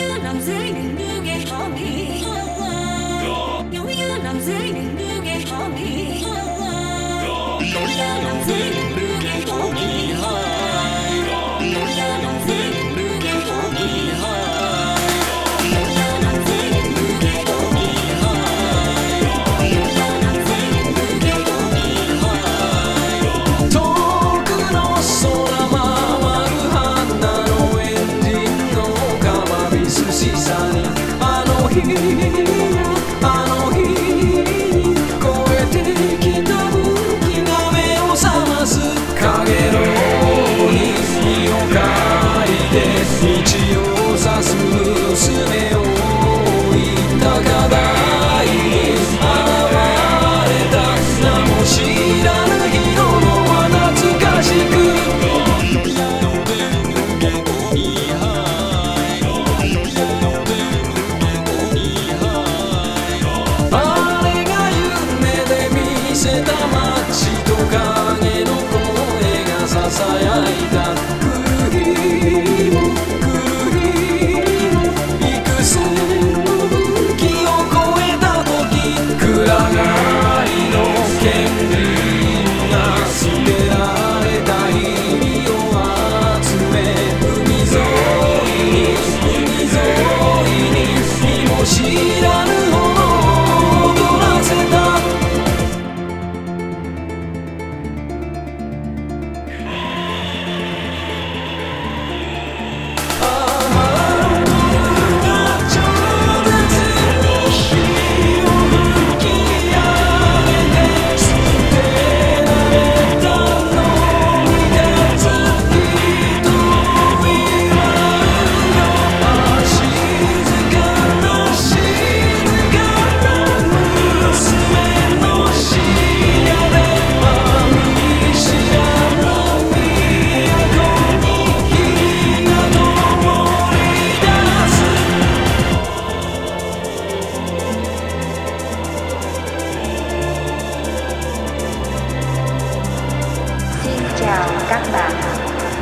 여유 남들 민국의 허비 여유 남들 민국의 허비 여유 남들 you. você tá mal.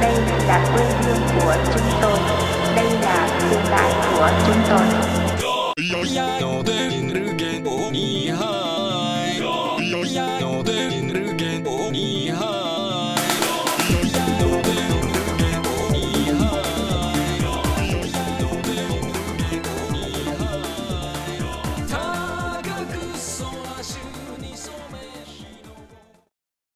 đây là quê hương của chúng tôi đây là tương lai của chúng tôi Yeah.